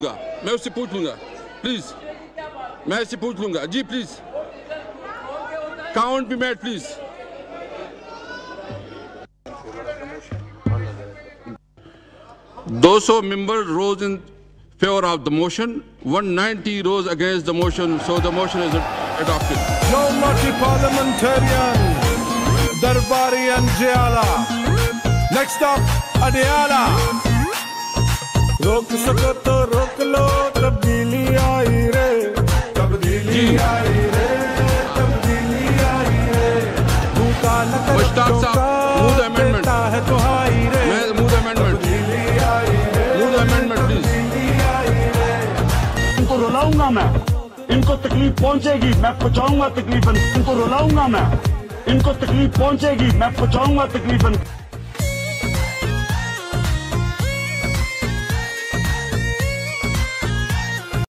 मैं उससे पूछ लूँगा प्लीज़ मैं इससे पूछ लूँगा जी please count be made please दो सौ member rose in favour of the motion 190 rose against the motion so the motion is parliamentarian दरबारी रोक सको तो रोक लो तब्दीली आई रे। तब्दीली आई रे तब्दीली आई रे। भूखा न कर मुश्ताक साहब, रे। मैं इनको रुलाऊँगा मैं। इनको तकलीफ़ पहुंचेगी मैं पहुंचाऊँगा तकलीफन। इनको रुलाऊँगा मैं। इनको तकलीफ़ पहुंचेगी मैं पहुंचाऊँगा तकलीफन।